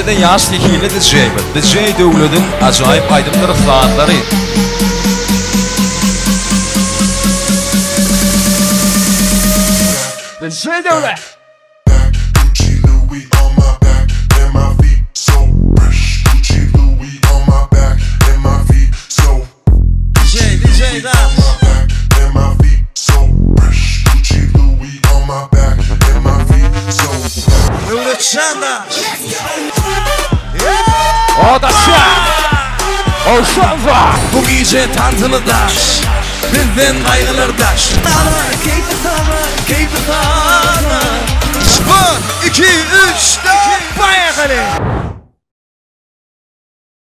Gecede yaş tekiyle DJ mi? DJ Dövlü'nün acayip aydınları fanları. DJ Dövlü. Gucci Louis on Xanda. O da O Xanda. Bu gece tantını daş. Bizden kaygılar daş. Keyfi sana, keyfi sana. 1, 2, 3, 4. Bayağı kalem.